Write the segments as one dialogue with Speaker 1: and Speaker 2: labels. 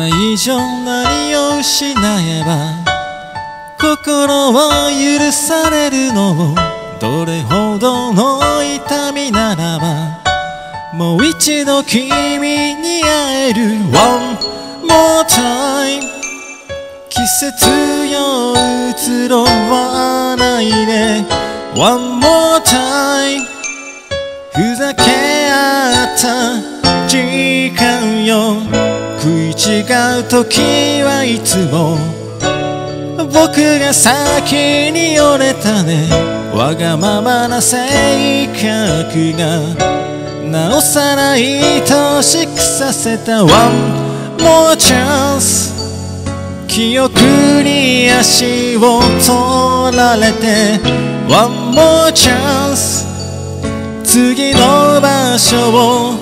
Speaker 1: これ以上何を失えば心を許されるのもどれほどの痛みならばもう一度君に会える。One more time 季節よ移ろわないで。One more time 違う時はいつも僕が先に折れたね。わがままな性格がなおさら愛しくさせた。One more chance 記憶に足を取られて。One more chance 次の場所を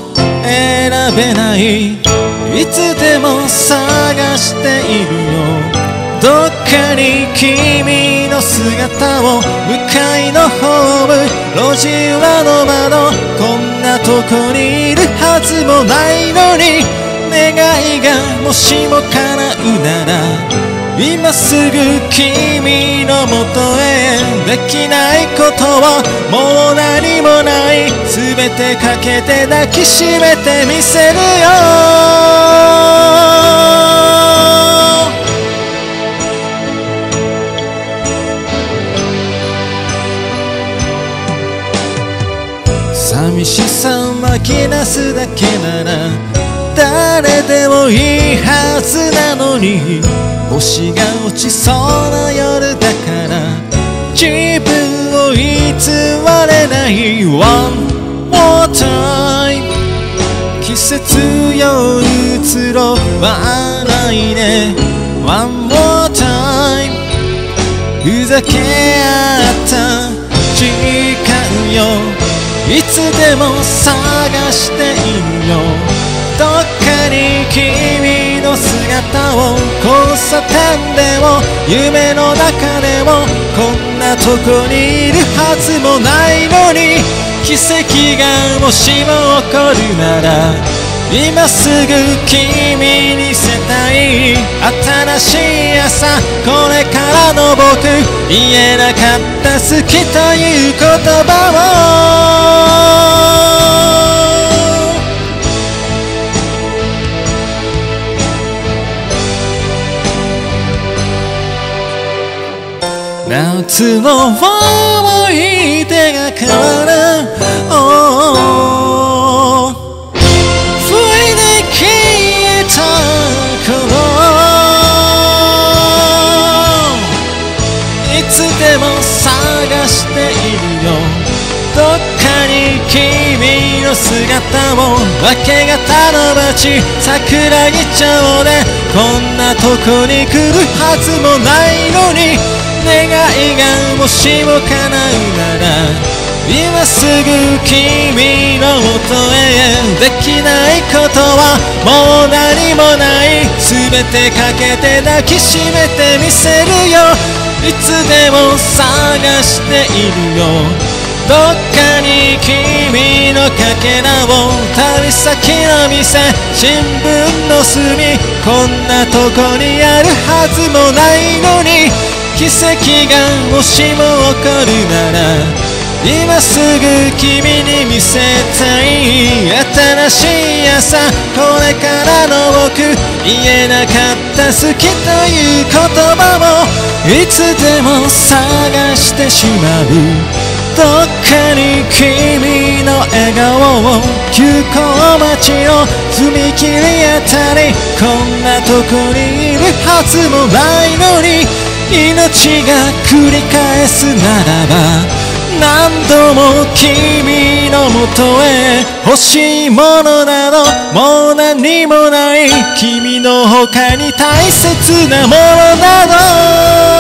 Speaker 1: 選べない。いつでも探しているよ。どっかに君の姿を向かいのホーム路地裏の窓こんなとこにいるはずもないのに願いがもしも叶うなら今すぐ君のもとへ。できないことはもう何もない。全てかけて抱きしめてみせるよ。寂しさ巻き出すだけなら誰でもいいはずなのに。星が落ちそうな夜だから自分を偽れない。One more time 季節よ移ろわないで。One more time ふざけ合った時間よ。いつでも探しているよ。どっかに君の姿を交差点でも夢の中でもこんなとこにいるはずもないのに奇跡がもしも起こるなら今すぐ君に見せたい新しい朝これからの僕言えなかった好きという言葉夏の思い出が変わる、oh、不意で消えた頃いつでも探しているよ。どっかに君の姿を明け方の街。桜木町でこんなとこに来るはずもないのに。願いもしも叶うなら今すぐ君のもとへできないことはもう何もない。全てかけて抱きしめてみせるよ。いつでも探しているよ。どっかに君のかけらを旅先の店新聞の隅こんなとこにあるはずもないのに。奇跡がもしも起こるなら今すぐ君に見せたい新しい朝これからの僕言えなかった好きという言葉もいつでも探してしまう。どっかに君の笑顔を急行待ちの踏み切りあたりこんなとこにいるはずもないのに命が繰り返すならば何度も君のもとへ欲しいものなどもう何もない君の他に大切なものなど。